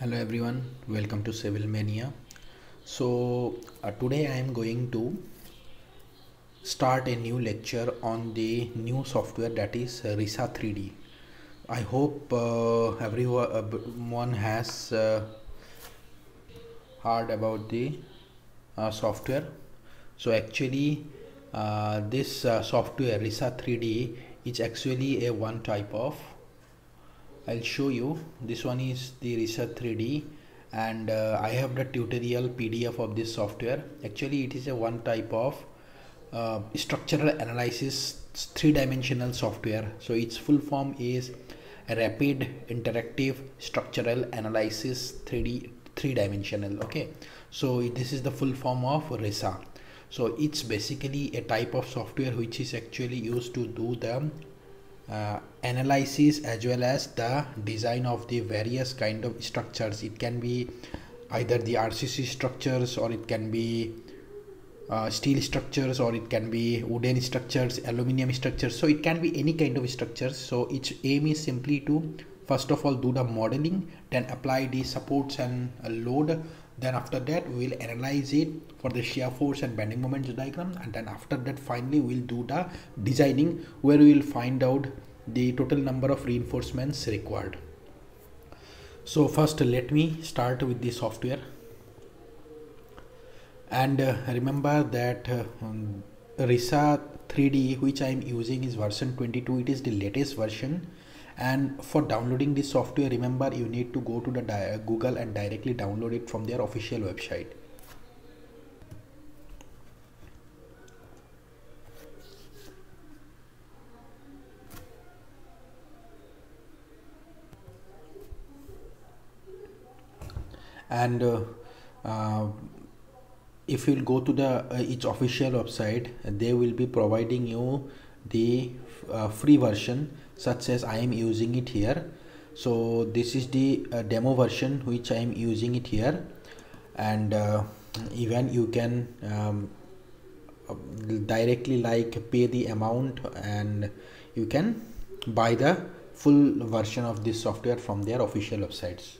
hello everyone. Welcome to civil mania. So uh, today i am going to start a new lecture on the new software that is risa 3d i hope uh, everyone uh, has uh, heard about the uh, software. So actually uh, this software risa 3d is actually a one type of I'll show you. This one is the Risa 3D and uh, I have the tutorial PDF of this software. Actually it is a one type of uh, structural analysis three-dimensional software. So its full form is a rapid interactive structural analysis 3D three-dimensional okay? So this is the full form of RISA. So it's basically a type of software which is actually used to do the uh, analysis as well as the design of the various kind of structures. It can be either the rcc structures or it can be uh, steel structures or it can be wooden structures aluminum structures. So it can be any kind of structures. So its aim is simply to first of all do the modeling then apply the supports and load then after that we will analyze it for the shear force and bending moments diagram. And then after that finally we'll do the designing where we will find out the total number of reinforcements required. So first let me start with the software. And uh, remember that uh, um, RISA 3D which I am using is version 22 it is the latest version and for downloading this software remember you need to go to the Google and directly download it from their official website. And uh, uh, if you'll go to the uh, its official website they will be providing you the uh, free version such as I am using it here. So this is the uh, demo version which I am using it here. And uh, even you can um, directly like pay the amount and you can buy the full version of this software from their official websites.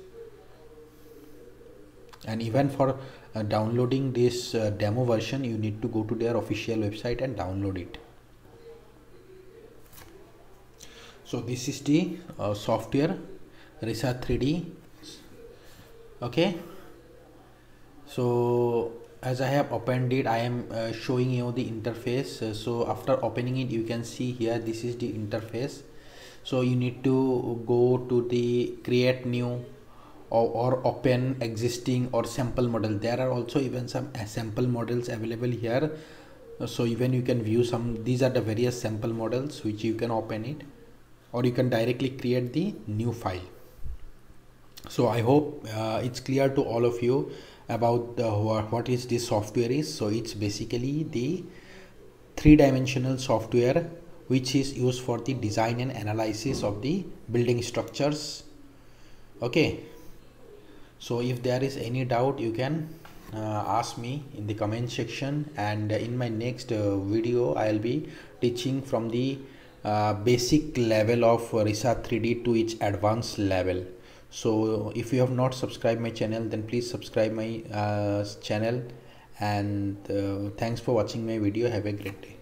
And even for uh, downloading this uh, demo version you need to go to their official website and download it so this is the uh, software risa 3d okay? So as i have opened it i am uh, showing you the interface. Uh, so after opening it you can see here this is the interface. So you need to go to the create new or, or open existing or sample model. There are also even some sample models available here. So even you can view some these are the various sample models which you can open it or you can directly create the new file. So i hope uh, it's clear to all of you about the, what is this software is. So it's basically the three-dimensional software which is used for the design and analysis of the building structures. Okay. So if there is any doubt you can uh, ask me in the comment section. And in my next uh, video i'll be teaching from the uh, basic level of RISA 3D to its advanced level. So if you have not subscribed my channel then please subscribe my uh, channel and uh, thanks for watching my video have a great day.